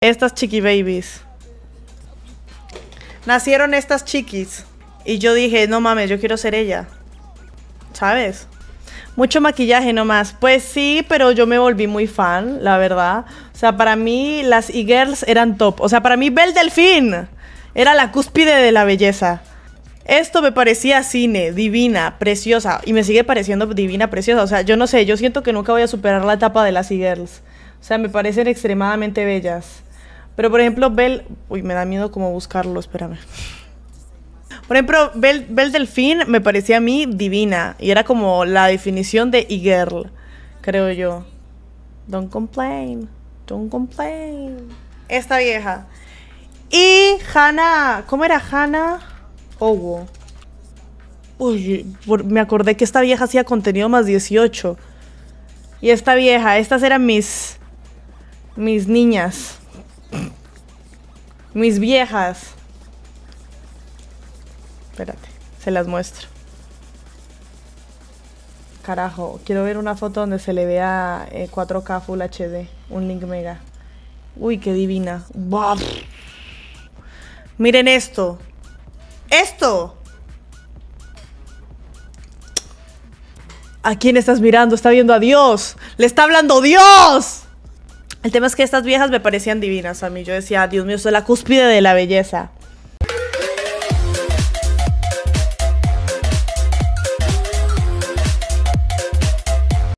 Estas chiqui babies. Nacieron estas chiquis. Y yo dije, no mames, yo quiero ser ella. ¿Sabes? Mucho maquillaje nomás. Pues sí, pero yo me volví muy fan, la verdad. O sea, para mí las e-girls eran top. O sea, para mí Belle Delfín era la cúspide de la belleza. Esto me parecía cine, divina, preciosa. Y me sigue pareciendo divina, preciosa. O sea, yo no sé, yo siento que nunca voy a superar la etapa de las e-girls. O sea, me parecen extremadamente bellas. Pero por ejemplo, Belle... Uy, me da miedo como buscarlo, espérame. Por ejemplo, Belle, Belle Delfín me parecía a mí divina. Y era como la definición de e-girl, creo yo. Don't complain. Don't complain. Esta vieja. Y Hannah... ¿Cómo era Hannah? Owo. Uy, me acordé que esta vieja hacía contenido más 18. Y esta vieja, estas eran mis... Mis niñas. Mis viejas. Espérate, se las muestro. Carajo, quiero ver una foto donde se le vea eh, 4K Full HD. Un link mega. Uy, qué divina. Buah. Miren esto. ¡Esto! ¿A quién estás mirando? Está viendo a Dios. ¡Le está hablando Dios! El tema es que estas viejas me parecían divinas a mí. Yo decía, Dios mío, soy la cúspide de la belleza.